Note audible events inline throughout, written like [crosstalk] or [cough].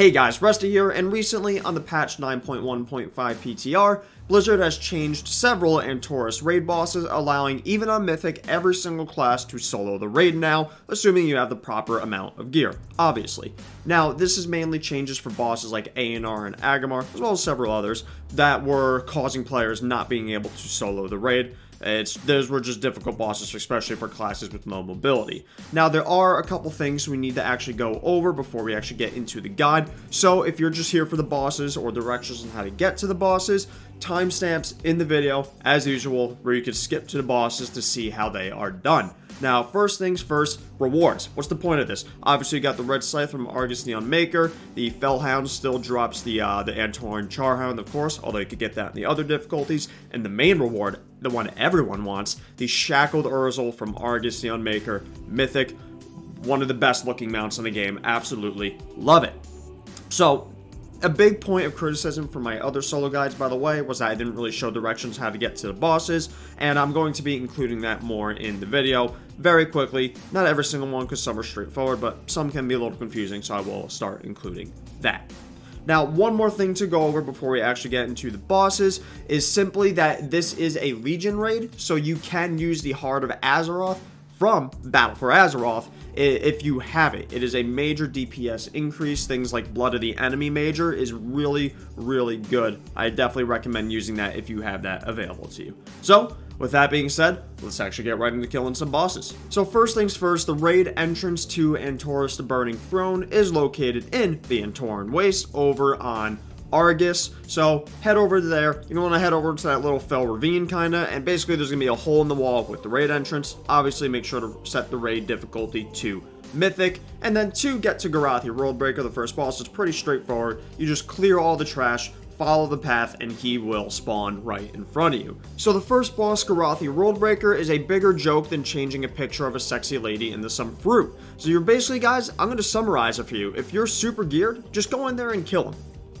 Hey guys, Rusty here, and recently on the patch 9.1.5 PTR, Blizzard has changed several Antorus raid bosses, allowing even on Mythic every single class to solo the raid now, assuming you have the proper amount of gear, obviously. Now, this is mainly changes for bosses like Eonar and Aggramar, as well as several others, that were causing players not being able to solo the raid. It's those were just difficult bosses, especially for classes with low mobility. Now there are a couple things we need to actually go over before we actually get into the guide. So if you're just here for the bosses or directions on how to get to the bosses, timestamps in the video as usual, where you can skip to the bosses to see how they are done. Now, first things first, rewards. What's the point of this? Obviously, you got the Red Scythe from Argus the Unmaker. The Felhound still drops the uh, the Antoran Charhound, of course, although you could get that in the other difficulties. And the main reward, the one everyone wants, the Shackled Ur'zul from Argus the Unmaker. Mythic, one of the best looking mounts in the game. Absolutely love it. So, a big point of criticism for my other solo guides, by the way, was that I didn't really show directions how to get to the bosses, and I'm going to be including that more in the video very quickly. Not every single one, because some are straightforward, but some can be a little confusing, so I will start including that. Now, one more thing to go over before we actually get into the bosses is simply that this is a Legion raid, so you can use the Heart of Azeroth from Battle for Azeroth if you have it. It is a major DPS increase. Things like Blood of the Enemy Major is really, really good. I definitely recommend using that if you have that available to you. So, with that being said, let's actually get right into killing some bosses. So first things first, the raid entrance to Antorus the Burning Throne is located in the Antoran Waste over on Argus. So head over there. You're gonna want to head over to that little fell ravine kind of, and basically there's going to be a hole in the wall with the raid entrance. Obviously make sure to set the raid difficulty to Mythic, and then to get to Garothi Worldbreaker, the first boss, it's pretty straightforward. You just clear all the trash, follow the path, and he will spawn right in front of you. So the first boss, Garothi Worldbreaker, is a bigger joke than changing a picture of a sexy lady into some fruit. So you're basically, guys, I'm going to summarize it for you. If you're super geared, just go in there and kill him.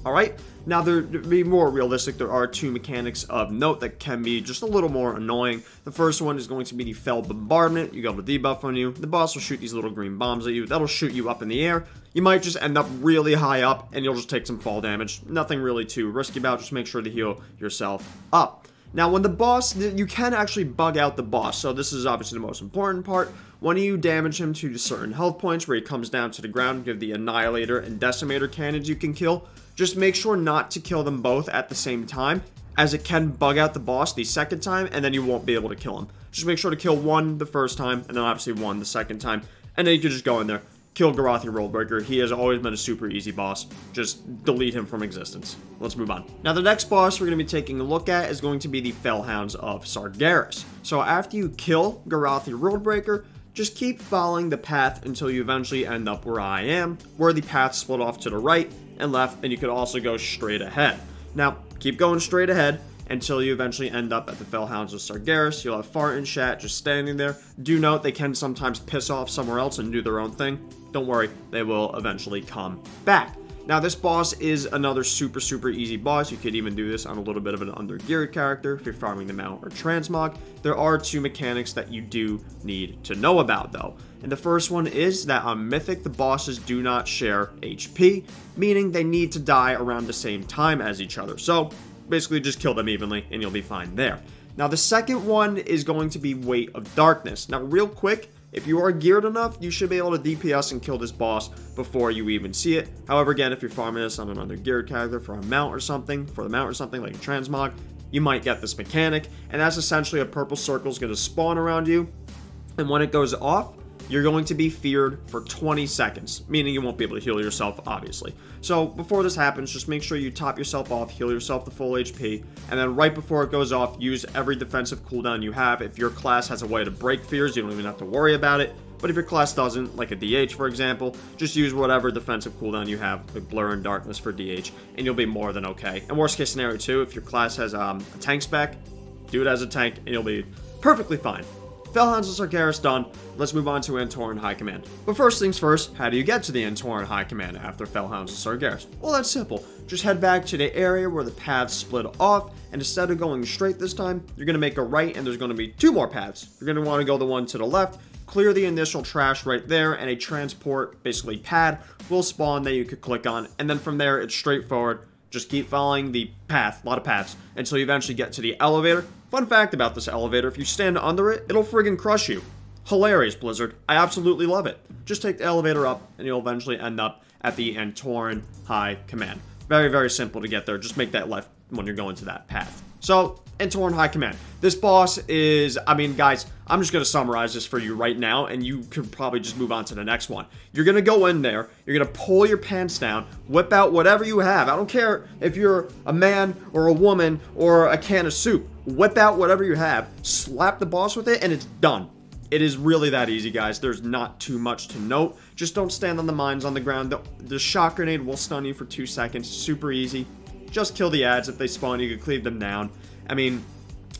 Alright? Now, there, to be more realistic, there are two mechanics of note that can be just a little more annoying. The first one is going to be the Fel Bombardment. You got a debuff on you. The boss will shoot these little green bombs at you. That'll shoot you up in the air. You might just end up really high up, and you'll just take some fall damage. Nothing really too risky about Just make sure to heal yourself up. Now, when the boss, you can actually bug out the boss, so this is obviously the most important part. When you damage him to certain health points where he comes down to the ground, you have the Annihilator and Decimator cannons you can kill. Just make sure not to kill them both at the same time, as it can bug out the boss the second time, and then you won't be able to kill him. Just make sure to kill one the first time, and then obviously one the second time, and then you can just go in there, kill Garothi Worldbreaker. He has always been a super easy boss. Just delete him from existence. Let's move on. Now, the next boss we're going to be taking a look at is going to be the Felhounds of Sargeras. So after you kill Garothi Worldbreaker, just keep following the path until you eventually end up where I am, where the path split off to the right and left, and you could also go straight ahead. Now, keep going straight ahead, until you eventually end up at the Felhounds of Sargeras. You'll have Fart and Shat just standing there. Do note they can sometimes piss off somewhere else and do their own thing. Don't worry, they will eventually come back. Now, this boss is another super, super easy boss. You could even do this on a little bit of an under-geared character if you're farming the Mount or Transmog. There are two mechanics that you do need to know about, though. And the first one is that on Mythic, the bosses do not share HP, meaning they need to die around the same time as each other. So, basically just kill them evenly and you'll be fine there. Now the second one is going to be Weight of Darkness. Now real quick, if you are geared enough, you should be able to DPS and kill this boss before you even see it. However, again, if you're farming this on another geared character for a mount or something, for the mount or something like a transmog, you might get this mechanic, and that's essentially a purple circle is going to spawn around you, and when it goes off, you're going to be feared for 20 seconds, meaning you won't be able to heal yourself, obviously. So before this happens, just make sure you top yourself off, heal yourself to full HP, and then right before it goes off, use every defensive cooldown you have. If your class has a way to break fears, you don't even have to worry about it. But if your class doesn't, like a DH for example, just use whatever defensive cooldown you have, like Blur and Darkness for DH, and you'll be more than okay. And worst case scenario too, if your class has um, a tank spec, do it as a tank, and you'll be perfectly fine. Felhounds of Sargeras done, let's move on to Antoran High Command. But first things first, how do you get to the Antoran High Command after Felhounds of Sargeras? Well, that's simple. Just head back to the area where the paths split off, and instead of going straight this time, you're going to make a right, and there's going to be two more paths. You're going to want to go the one to the left, clear the initial trash right there, and a transport, basically pad, will spawn that you could click on, and then from there, it's straightforward. Just keep following the path, a lot of paths, until you eventually get to the elevator. Fun fact about this elevator, if you stand under it, it'll friggin' crush you. Hilarious, Blizzard. I absolutely love it. Just take the elevator up, and you'll eventually end up at the Antoran High Command. Very, very simple to get there. Just make that left when you're going to that path. So, Antoran High Command. This boss is, I mean, guys, I'm just going to summarize this for you right now, and you could probably just move on to the next one. You're going to go in there, you're going to pull your pants down, whip out whatever you have. I don't care if you're a man or a woman or a can of soup. Whip out whatever you have, slap the boss with it, and it's done. It is really that easy, guys. There's not too much to note. Just don't stand on the mines on the ground. The, the shock grenade will stun you for two seconds. Super easy. Just kill the ads if they spawn. You can cleave them down. I mean,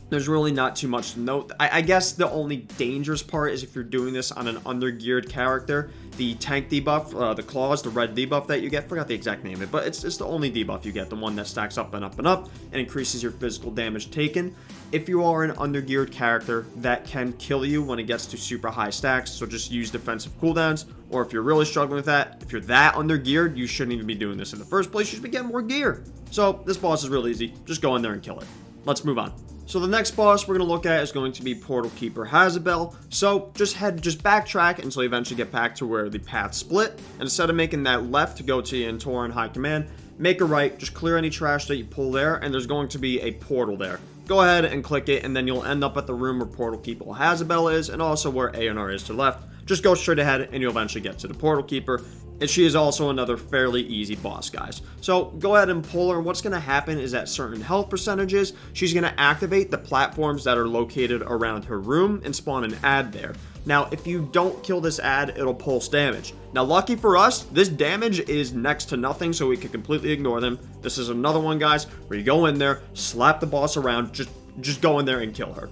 there's really not too much to note. I, I, guess the only dangerous part is if you're doing this on an undergeared character. The tank debuff, uh, the claws, the red debuff that you get, forgot the exact name of it, but it's, it's the only debuff you get, the one that stacks up and up and up and increases your physical damage taken. If you are an undergeared character, that can kill you when it gets to super high stacks, so just use defensive cooldowns, or if you're really struggling with that, if you're that undergeared, you shouldn't even be doing this in the first place, you should be getting more gear. So this boss is real easy, just go in there and kill it. Let's move on. So the next boss we're going to look at is going to be Portal Keeper Hasabel. So just head, just backtrack until you eventually get back to where the path split. And instead of making that left to go to Antoran High Command, make a right, just clear any trash that you pull there, and there's going to be a portal there. Go ahead and click it, and then you'll end up at the room where Portal Keeper Hasabel is, and also where Eonar is to the left. Just go straight ahead, and you'll eventually get to the Portal Keeper. And she is also another fairly easy boss, guys. So go ahead and pull her. What's going to happen is at certain health percentages, she's going to activate the platforms that are located around her room and spawn an ad there. Now, if you don't kill this ad, it'll pulse damage. Now, lucky for us, this damage is next to nothing, so we can completely ignore them. This is another one, guys, where you go in there, slap the boss around, just, just go in there and kill her.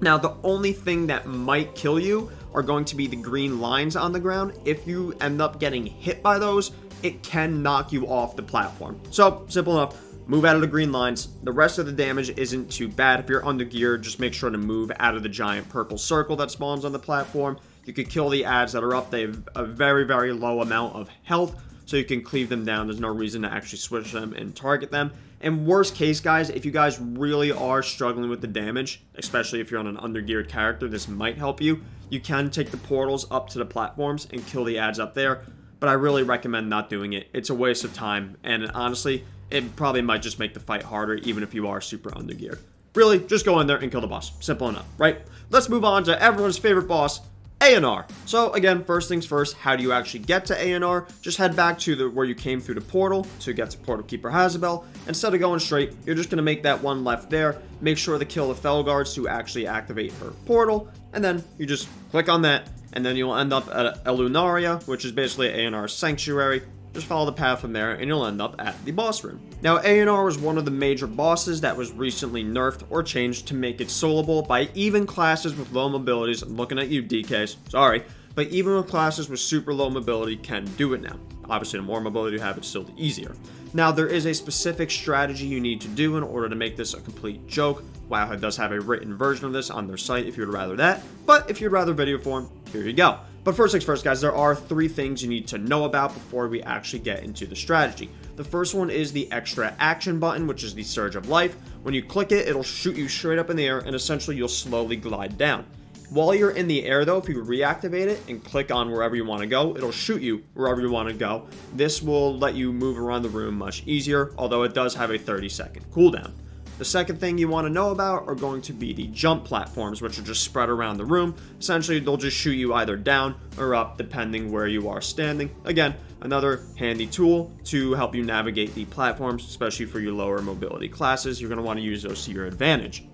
Now, the only thing that might kill you are going to be the green lines on the ground. If you end up getting hit by those, it can knock you off the platform. So, simple enough. Move out of the green lines. The rest of the damage isn't too bad. If you're under gear, just make sure to move out of the giant purple circle that spawns on the platform. You could kill the ads that are up. They have a very, very low amount of health, so you can cleave them down. There's no reason to actually switch them and target them. And worst case, guys, if you guys really are struggling with the damage, especially if you're on an undergeared character, this might help you. You can take the portals up to the platforms and kill the ads up there, but I really recommend not doing it. It's a waste of time, and honestly, it probably might just make the fight harder, even if you are super undergeared. Really, just go in there and kill the boss. Simple enough, right? Let's move on to everyone's favorite boss, Eonar. So again, first things first, how do you actually get to Eonar? Just head back to the where you came through the portal to get to Portal Keeper Hasabel. Instead of going straight, you're just going to make that one left there. Make sure to kill the Fell Guards to actually activate her portal. And then you just click on that, and then you'll end up at Elunaria, which is basically Eonar's sanctuary. Just follow the path from there and you'll end up at the boss room. Now Eonar was one of the major bosses that was recently nerfed or changed to make it soloable by even classes with low mobilities. I'm looking at you DKs, sorry. But even with classes with super low mobility can do it now. Obviously the more mobility you have, it's still easier. Now there is a specific strategy you need to do in order to make this a complete joke. Wowhead does have a written version of this on their site if you'd rather that, but if you'd rather video form, here you go. But first things first, guys, there are three things you need to know about before we actually get into the strategy. The first one is the extra action button, which is the Surge of Life. When you click it, it'll shoot you straight up in the air, and essentially you'll slowly glide down. While you're in the air, though, if you reactivate it and click on wherever you want to go, it'll shoot you wherever you want to go. This will let you move around the room much easier, although it does have a 30 second cooldown. The second thing you want to know about are going to be the jump platforms, which are just spread around the room. Essentially, they'll just shoot you either down or up, depending where you are standing. Again, another handy tool to help you navigate the platforms, especially for your lower mobility classes. You're going to want to use those to your advantage.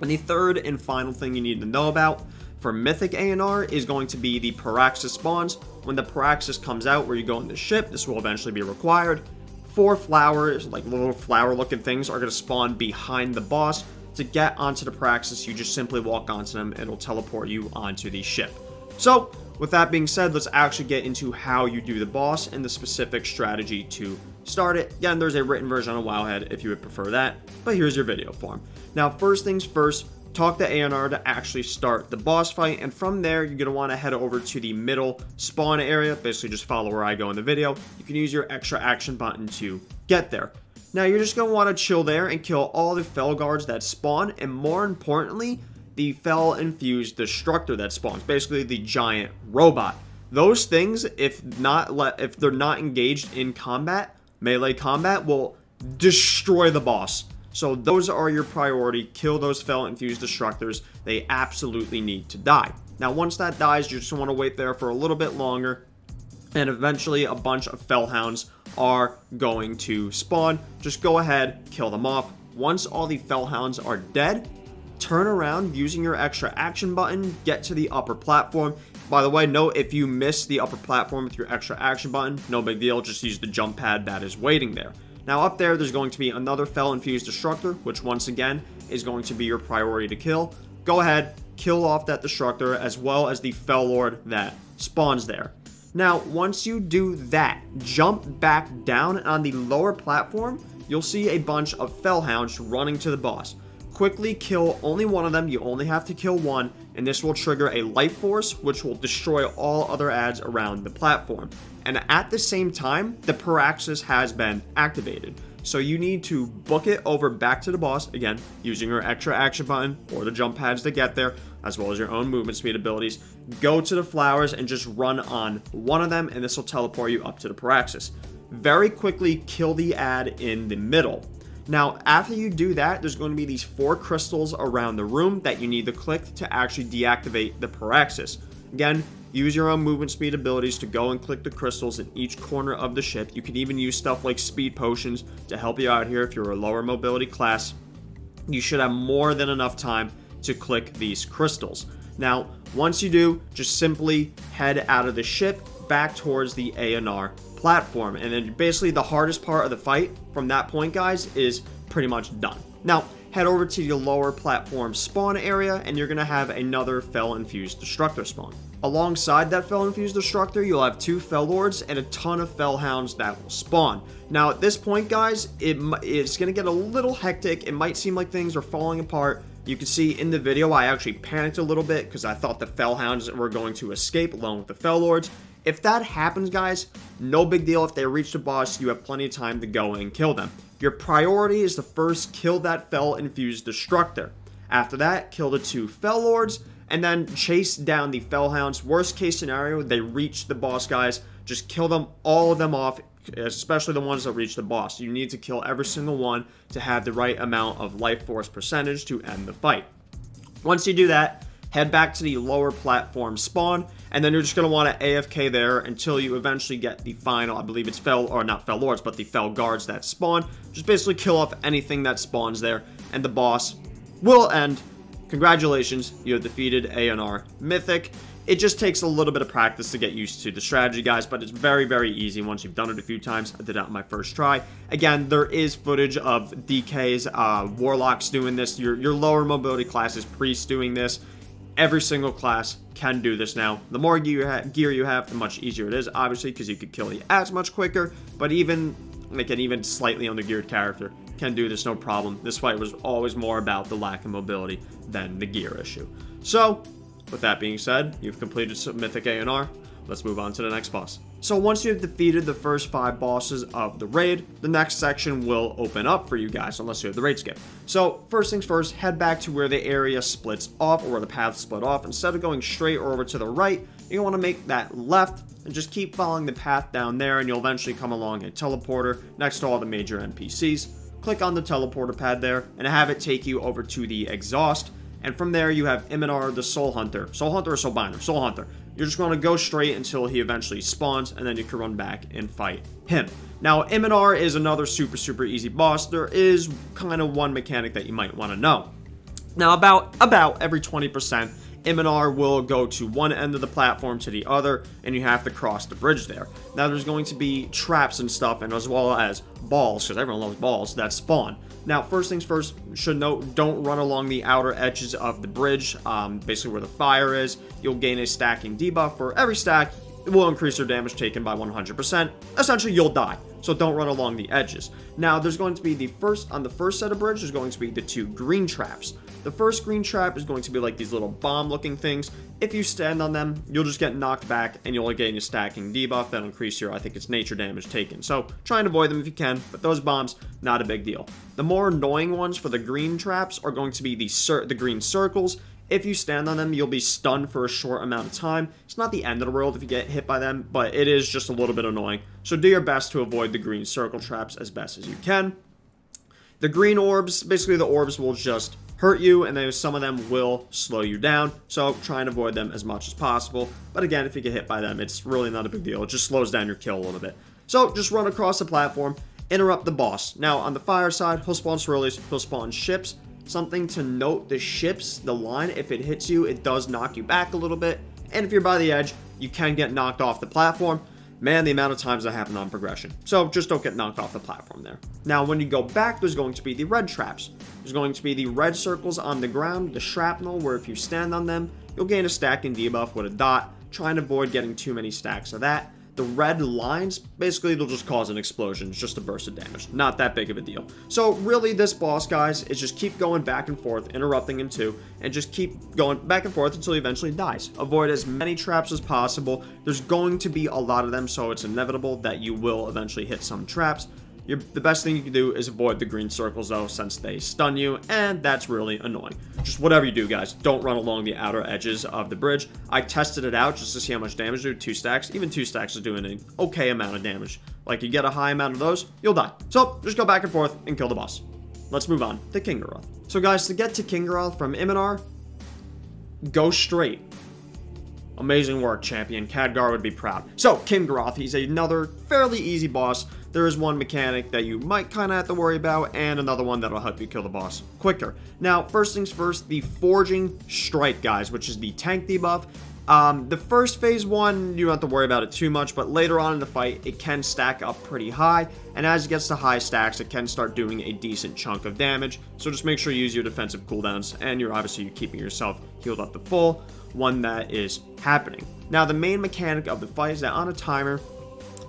And the third and final thing you need to know about for Mythic Eonar is going to be the Paraxis spawns. When the Paraxis comes out where you go in the ship, this will eventually be required four flowers, like little flower looking things, are going to spawn behind the boss to get onto the Paraxis, you just simply walk onto them, it'll teleport you onto the ship. So, with that being said, let's actually get into how you do the boss and the specific strategy to start it. Again, there's a written version on Wowhead if you would prefer that, but here's your video form. Now, first things first, talk to Eonar to actually start the boss fight, and from there, you're want to head over to the middle spawn area, basically just follow where I go in the video. You can use your extra action button to get there. Now, you're just want to chill there and kill all the Fel guards that spawn, and more importantly, the Fel infused destructor that spawns, basically the giant robot. Those things, if not if they're not engaged in combat, melee combat, will destroy the boss. So those are your priority. Kill those Fel infused destructors. They absolutely need to die. Now, once that dies, you just want to wait there for a little bit longer. And eventually, a bunch of Felhounds are going to spawn. Just go ahead, kill them off. Once all the Felhounds are dead, turn around using your extra action button, get to the upper platform. By the way, note if you miss the upper platform with your extra action button, no big deal, just use the jump pad that is waiting there. Now up there, there's going to be another Fel Infused Destructor, which once again is going to be your priority to kill. Go ahead, kill off that Destructor as well as the Fel Lord that spawns there. Now, once you do that, jump back down on the lower platform, you'll see a bunch of Felhounds running to the boss quickly kill only one of them. You only have to kill one, and this will trigger a life force, which will destroy all other ads around the platform. And at the same time, the Paraxis has been activated. So you need to book it over back to the boss, again, using your extra action button or the jump pads to get there, as well as your own movement speed abilities. Go to the flowers and just run on one of them, and this will teleport you up to the Paraxis. Very quickly kill the ad in the middle. Now, after you do that, there's going to be these four crystals around the room that you need to click to actually deactivate the Paraxis. Again, use your own movement speed abilities to go and click the crystals in each corner of the ship. You can even use stuff like speed potions to help you out here if you're a lower mobility class. You should have more than enough time to click these crystals. Now, once you do, just simply head out of the ship back towards the Eonar platform. And then basically the hardest part of the fight from that point, guys, is pretty much done. Now, head over to the lower platform spawn area, and you're going to have another Fel-infused Destructor spawn. Alongside that Fel-infused Destructor, you'll have two Fel Lords and a ton of Fell Hounds that will spawn. Now, at this point, guys, it, it's going to get a little hectic. It might seem like things are falling apart. You can see in the video, I actually panicked a little bit because I thought the Fell Hounds were going to escape along with the Fel Lords. If that happens, guys, no big deal. If they reach the boss, you have plenty of time to go and kill them. Your priority is to first kill that Fel-infused Destructor. After that, kill the two Fel Lords, and then chase down the Felhounds. Worst case scenario, they reach the boss, guys. Just kill them, all of them off, especially the ones that reach the boss. You need to kill every single one to have the right amount of life force percentage to end the fight. Once you do that, head back to the lower platform spawn, and then you're just going to want to AFK there until you eventually get the final, I believe it's Fel, or not Fel Lords, but the Fel Guards that spawn. Just basically kill off anything that spawns there, and the boss will end. Congratulations, you have defeated Eonar Mythic. It just takes a little bit of practice to get used to the strategy, guys, but it's very, very easy once you've done it a few times. I did it on my first try. Again, there is footage of DKs, uh, Warlocks doing this, your, your lower mobility classes, Priests doing this every single class can do this now. The more gear you, have, gear you have, the much easier it is, obviously, because you could kill the ads much quicker, but even, like an even slightly undergeared character can do this no problem. This fight was always more about the lack of mobility than the gear issue. So, with that being said, you've completed Mythic Eonar. Let's move on to the next boss. So once you have defeated the first five bosses of the raid, the next section will open up for you guys, unless you have the raid skip. So first things first, head back to where the area splits off, or where the path split off. Instead of going straight or over to the right, you want to make that left, and just keep following the path down there, and you'll eventually come along a teleporter next to all the major NPCs. Click on the teleporter pad there, and have it take you over to the exhaust, and from there you have Imonar the Soul Hunter. Soul Hunter or Soul Binder? Soul Hunter. You're just going to go straight until he eventually spawns, and then you can run back and fight him. Now, Imonar is another super, super easy boss. There is kind of one mechanic that you might want to know. Now, about, about every 20%, Imonar will go to one end of the platform to the other, and you have to cross the bridge there. Now, there's going to be traps and stuff, and as well as balls, because everyone loves balls, that spawn. Now, first things first, should note, don't run along the outer edges of the bridge, um, basically where the fire is. You'll gain a stacking debuff for every stack. It will increase your damage taken by 100%. Essentially, you'll die, so don't run along the edges. Now, there's going to be the first, on the first set of bridge, there's going to be the two green traps. The first green trap is going to be like these little bomb-looking things. If you stand on them, you'll just get knocked back, and you'll gain a stacking debuff that'll increase your, I think it's nature damage taken. So, try and avoid them if you can, but those bombs, not a big deal. The more annoying ones for the green traps are going to be the, the green circles. If you stand on them, you'll be stunned for a short amount of time. It's not the end of the world if you get hit by them, but it is just a little bit annoying. So do your best to avoid the green circle traps as best as you can. The green orbs, basically the orbs will just hurt you, and then some of them will slow you down, so try and avoid them as much as possible. But again, if you get hit by them, it's really not a big deal. It just slows down your kill a little bit. So just run across the platform, interrupt the boss. Now, on the fire side, he'll spawn swirlies, he'll spawn ships. Something to note, the ships, the line, if it hits you, it does knock you back a little bit. And if you're by the edge, you can get knocked off the platform. Man, the amount of times that happened on progression. So just don't get knocked off the platform there. Now, when you go back, there's going to be the red traps. There's going to be the red circles on the ground, the shrapnel, where if you stand on them, you'll gain a stacking debuff with a dot. Try and avoid getting too many stacks of that. The red lines, basically it'll just cause an explosion, it's just a burst of damage. Not that big of a deal. So really this boss, guys, is just keep going back and forth, interrupting him too, and just keep going back and forth until he eventually dies. Avoid as many traps as possible. There's going to be a lot of them, so it's inevitable that you will eventually hit some traps. You're, the best thing you can do is avoid the green circles though, since they stun you, and that's really annoying. Just whatever you do, guys, don't run along the outer edges of the bridge. I tested it out just to see how much damage do. Two stacks, even two stacks is doing an okay amount of damage. Like, you get a high amount of those, you'll die. So, just go back and forth and kill the boss. Let's move on to Kingaroth. So guys, to get to Kingaroth from Imonar, go straight. Amazing work, champion. Khadgar would be proud. So, Kingaroth, he's another fairly easy boss there is one mechanic that you might kind of have to worry about, and another one that'll help you kill the boss quicker. Now, first things first, the Forging Strike, guys, which is the tank debuff. Um, the first phase one, you don't have to worry about it too much, but later on in the fight, it can stack up pretty high, and as it gets to high stacks, it can start doing a decent chunk of damage, so just make sure you use your defensive cooldowns, and you're obviously keeping yourself healed up to full, one that is happening. Now, the main mechanic of the fight is that on a timer,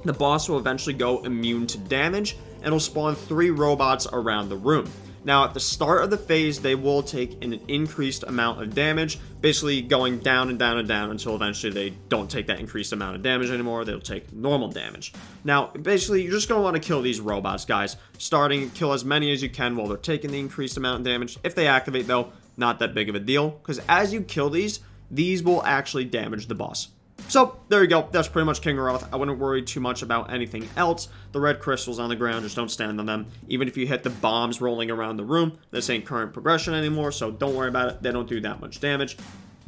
the boss will eventually go immune to damage, and will spawn three robots around the room. Now, at the start of the phase, they will take an increased amount of damage, basically going down and down and down until eventually they don't take that increased amount of damage anymore. They'll take normal damage. Now, basically, you're just going to want to kill these robots, guys. Starting, kill as many as you can while they're taking the increased amount of damage. If they activate, though, not that big of a deal, because as you kill these, these will actually damage the boss. So, there you go. That's pretty much King Kingaroth. I wouldn't worry too much about anything else. The red crystals on the ground, just don't stand on them. Even if you hit the bombs rolling around the room, this ain't current progression anymore, so don't worry about it. They don't do that much damage.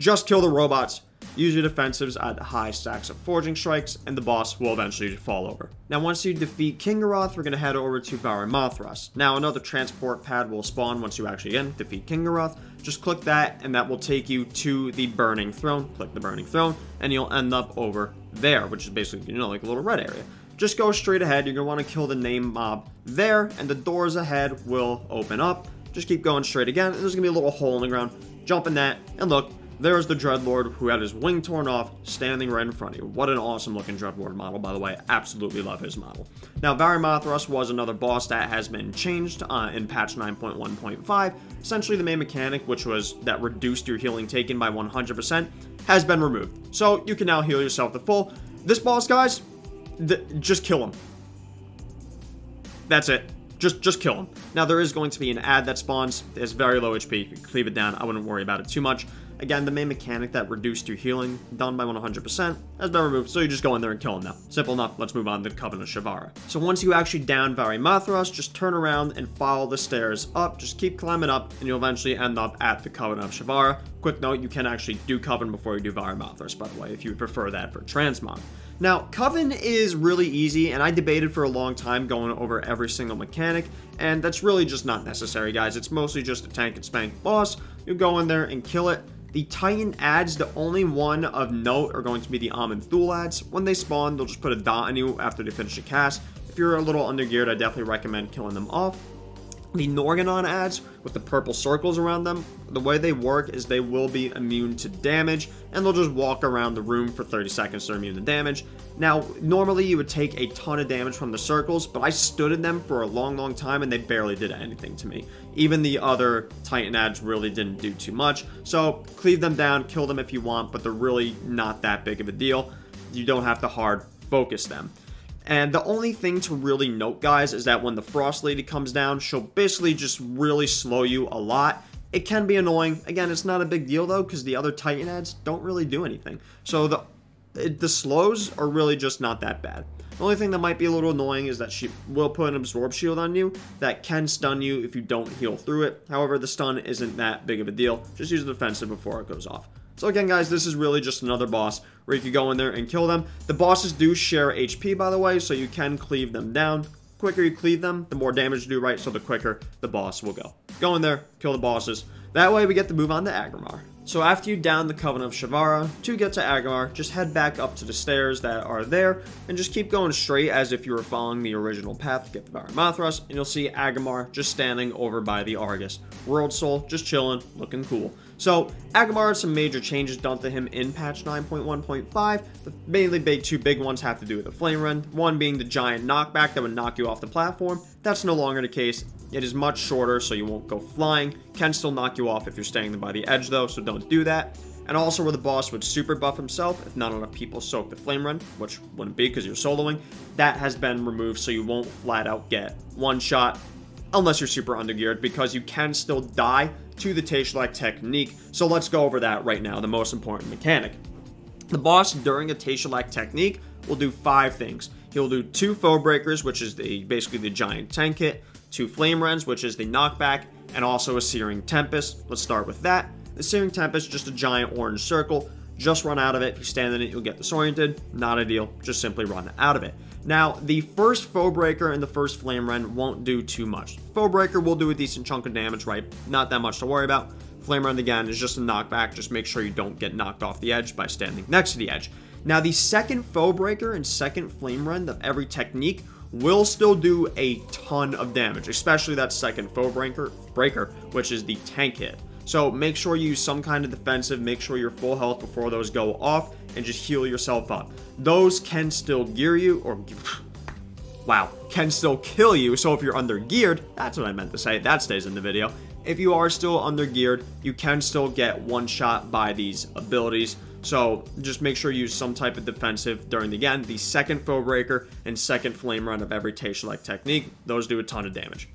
Just kill the robots. Use your defensives at high stacks of forging strikes, and the boss will eventually fall over. Now, once you defeat Kingaroth, we're going to head over to Varimathras. Now, another transport pad will spawn once you actually, again, defeat Kingaroth. Just click that, and that will take you to the Burning Throne. Click the Burning Throne, and you'll end up over there, which is basically, you know, like a little red area. Just go straight ahead. You're going to want to kill the name mob there, and the doors ahead will open up. Just keep going straight again, and there's going to be a little hole in the ground. Jump in that, and look, there's the Dreadlord who had his wing torn off, standing right in front of you. What an awesome looking Dreadlord model, by the way. Absolutely love his model. Now, Varimathras was another boss that has been changed uh, in patch 9.1.5. Essentially, the main mechanic, which was that reduced your healing taken by 100%, has been removed. So you can now heal yourself to full. This boss, guys, just kill him. That's it. Just, just kill him. Now, there is going to be an ad that spawns. It's very low HP. cleave it down. I wouldn't worry about it too much. Again, the main mechanic that reduced your healing, done by 100%, has been removed, so you just go in there and kill him now. Simple enough, let's move on to Coven of Shivarra. So once you actually down Varimathras, just turn around and follow the stairs up, just keep climbing up, and you'll eventually end up at the Coven of Shivarra. Quick note, you can actually do Coven before you do Varimathras, by the way, if you would prefer that for Transmog. Now, Coven is really easy, and I debated for a long time going over every single mechanic, and that's really just not necessary, guys. It's mostly just a tank and spank boss. You go in there and kill it, the Titan ads, the only one of note are going to be the Aman'Thul ads. When they spawn, they'll just put a dot on you after they finish a cast. If you're a little undergeared, I definitely recommend killing them off. The Norgannon ads with the purple circles around them, the way they work is they will be immune to damage and they'll just walk around the room for 30 seconds to immune to damage. Now, normally you would take a ton of damage from the circles, but I stood in them for a long, long time and they barely did anything to me. Even the other Titan ads really didn't do too much. So, cleave them down, kill them if you want, but they're really not that big of a deal. You don't have to hard focus them. And the only thing to really note, guys, is that when the Frost Lady comes down, she'll basically just really slow you a lot. It can be annoying. Again, it's not a big deal, though, because the other Titan ads don't really do anything. So the, it, the slows are really just not that bad. The only thing that might be a little annoying is that she will put an Absorb Shield on you that can stun you if you don't heal through it. However, the stun isn't that big of a deal. Just use the defensive before it goes off. So again, guys, this is really just another boss where you can go in there and kill them. The bosses do share HP, by the way, so you can cleave them down. The quicker you cleave them, the more damage you do, right? So the quicker the boss will go. Go in there, kill the bosses. That way we get to move on to Aggramar. So after you down the Covenant of Shivarra, to get to Aggramar, just head back up to the stairs that are there, and just keep going straight as if you were following the original path to get to Varimathras, and you'll see Aggramar just standing over by the Argus. World Soul, just chilling, looking cool. So, Aggramar has some major changes done to him in patch 9.1.5. The mainly big two big ones have to do with the Flame Rend. one being the giant knockback that would knock you off the platform. That's no longer the case. It is much shorter, so you won't go flying. Can still knock you off if you're staying by the edge, though, so don't do that. And also where the boss would super buff himself if not enough people soak the Flame Rend, which wouldn't be because you're soloing. That has been removed, so you won't flat out get one shot unless you're super undergeared, because you can still die to the Taeshalach technique. So let's go over that right now, the most important mechanic. The boss, during a Taeshalach technique, will do five things. He'll do two Foe Breakers, which is the basically the giant tank hit, two Flame Rends, which is the knockback, and also a Searing Tempest. Let's start with that. The Searing Tempest, just a giant orange circle. Just run out of it. If you stand in it, you'll get disoriented. Not ideal. Just simply run out of it. Now, the first Foe Breaker and the first Flame Rend won't do too much. Foe Breaker will do a decent chunk of damage, right? Not that much to worry about. Flame Rend, again, is just a knockback. Just make sure you don't get knocked off the edge by standing next to the edge. Now, the second Foe Breaker and second Flame Rend of every technique will still do a ton of damage, especially that second Foe Breaker, breaker which is the tank hit. So make sure you use some kind of defensive, make sure you're full health before those go off, and just heal yourself up. Those can still gear you, or [sniffs] wow, can still kill you, so if you're under geared, that's what I meant to say, that stays in the video. If you are still under geared, you can still get one shot by these abilities, so just make sure you use some type of defensive during, the again, the second Foe Breaker and second Flame Rend of every Taeshalach technique. Those do a ton of damage.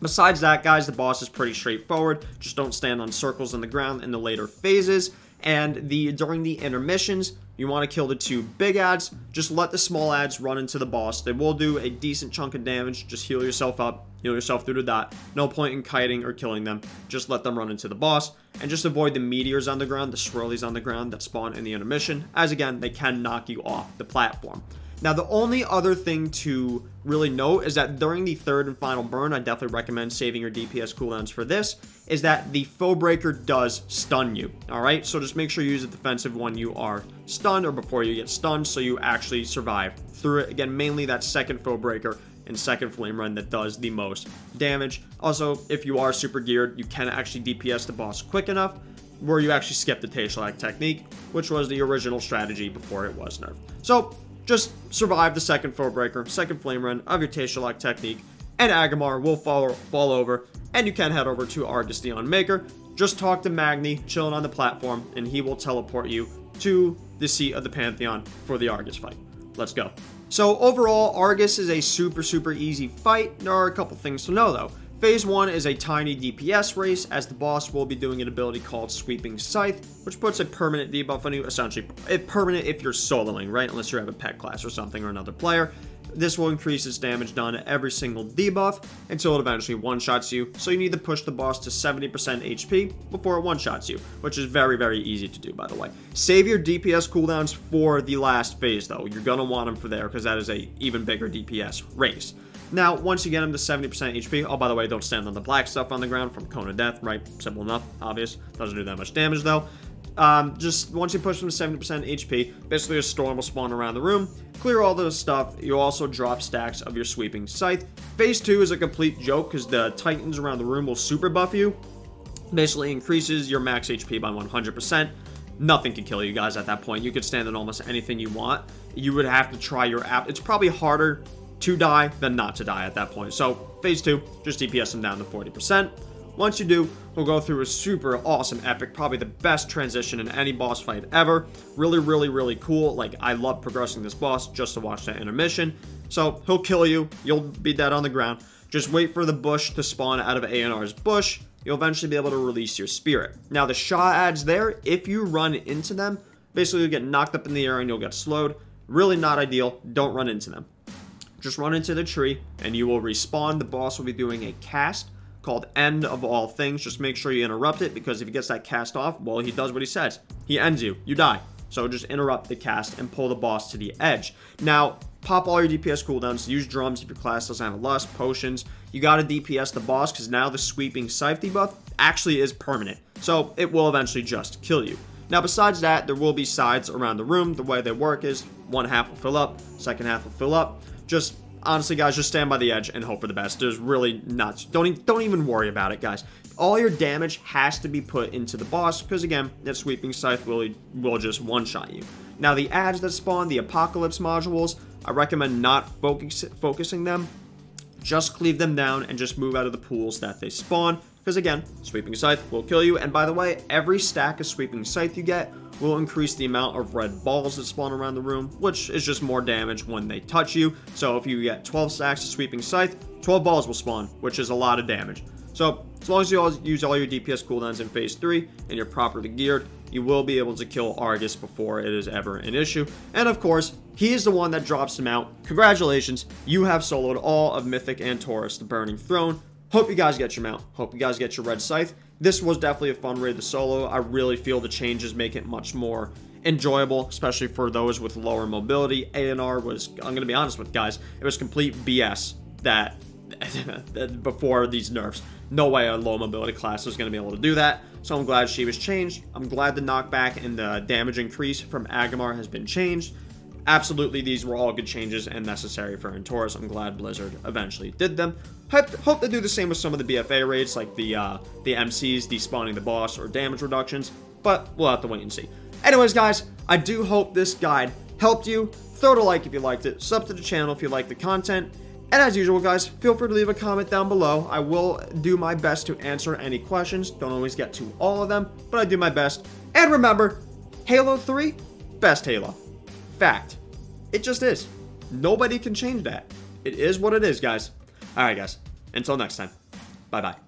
Besides that, guys, the boss is pretty straightforward. Just don't stand on circles in the ground in the later phases. And the during the intermissions, you want to kill the two big ads. Just let the small ads run into the boss. They will do a decent chunk of damage. Just heal yourself up. Heal yourself through to that. No point in kiting or killing them. Just let them run into the boss. And just avoid the meteors on the ground, the swirlies on the ground that spawn in the intermission. As again, they can knock you off the platform. Now, the only other thing to really note is that during the third and final burn, I definitely recommend saving your DPS cooldowns for this, is that the Foe Breaker does stun you, alright? So just make sure you use a defensive when you are stunned or before you get stunned so you actually survive through it. Again, mainly that second Foe Breaker and second Flame Rend that does the most damage. Also, if you are super geared, you can actually DPS the boss quick enough where you actually skip the Taeshalach technique, which was the original strategy before it was nerfed. So, just survive the second Foe Breaker, second Flame Rend of your Taeshalach technique, and Aggramar will fall, fall over, and you can head over to Argus the Unmaker. Just talk to Magni, chilling on the platform, and he will teleport you to the seat of the Pantheon for the Argus fight. Let's go. So overall, Argus is a super, super easy fight. There are a couple things to know though. Phase 1 is a tiny DPS race, as the boss will be doing an ability called Sweeping Scythe, which puts a permanent debuff on you, essentially, permanent if you're soloing, right? Unless you have a pet class or something or another player. This will increase its damage done at every single debuff until it eventually one-shots you, so you need to push the boss to 70% HP before it one-shots you, which is very, very easy to do, by the way. Save your DPS cooldowns for the last phase, though. You're gonna want them for there, because that is a even bigger DPS race. Now, once you get him to 70% HP, oh, by the way, don't stand on the black stuff on the ground from Cone of Death, right? Simple enough, obvious. Doesn't do that much damage, though. Um, just once you push them to 70% HP, basically a storm will spawn around the room. Clear all this stuff. You also drop stacks of your sweeping scythe. Phase 2 is a complete joke because the titans around the room will super buff you. Basically increases your max HP by 100%. Nothing can kill you guys at that point. You could stand on almost anything you want. You would have to try your app. It's probably harder to die than not to die at that point. So phase 2, just DPS them down to 40%. Once you do, we'll go through a super awesome epic, probably the best transition in any boss fight ever. Really, really, really cool. Like, I love progressing this boss just to watch that intermission. So, he'll kill you. You'll be dead on the ground. Just wait for the bush to spawn out of Eonar's bush. You'll eventually be able to release your spirit. Now, the Shaw adds there, if you run into them, basically you'll get knocked up in the air and you'll get slowed. Really not ideal. Don't run into them. Just run into the tree and you will respawn. The boss will be doing a cast called End of All Things. Just make sure you interrupt it because if he gets that cast off, well, he does what he says. He ends you. You die. So just interrupt the cast and pull the boss to the edge. Now, pop all your DPS cooldowns. Use drums if your class doesn't have a lust, potions. You gotta DPS the boss because now the sweeping scythe debuff actually is permanent. So it will eventually just kill you. Now besides that, there will be sides around the room. The way they work is one half will fill up, second half will fill up. Just honestly, guys, just stand by the edge and hope for the best. There's really nuts. Don't don't even worry about it, guys. All your damage has to be put into the boss, because again, that sweeping scythe will, will just one-shot you. Now, the ads that spawn, the apocalypse modules, I recommend not focus, focusing them. Just cleave them down and just move out of the pools that they spawn. Because again, Sweeping Scythe will kill you. And by the way, every stack of Sweeping Scythe you get will increase the amount of red balls that spawn around the room, which is just more damage when they touch you. So if you get 12 stacks of Sweeping Scythe, 12 balls will spawn, which is a lot of damage. So as long as you use all your DPS cooldowns in Phase 3 and you're properly geared, you will be able to kill Argus before it is ever an issue. And of course, he is the one that drops him out. Congratulations, you have soloed all of Mythic Antorus, the Burning Throne. Hope you guys get your mount. Hope you guys get your Red Scythe. This was definitely a fun raid to solo. I really feel the changes make it much more enjoyable, especially for those with lower mobility. Eonar was, I'm going to be honest with guys, it was complete BS [laughs] that before these nerfs. No way a low mobility class was going to be able to do that. So I'm glad she was changed. I'm glad the knockback and the damage increase from Aggramar has been changed absolutely these were all good changes and necessary for Antorus. I'm glad Blizzard eventually did them. Hope, hope they do the same with some of the BFA raids, like the uh, the MCs despawning the boss or damage reductions, but we'll have to wait and see. Anyways, guys, I do hope this guide helped you. Throw it a like if you liked it, sub to the channel if you like the content, and as usual, guys, feel free to leave a comment down below. I will do my best to answer any questions. Don't always get to all of them, but I do my best. And remember, Halo 3, best Halo. Fact. It just is. Nobody can change that. It is what it is, guys. Alright, guys. Until next time. Bye-bye.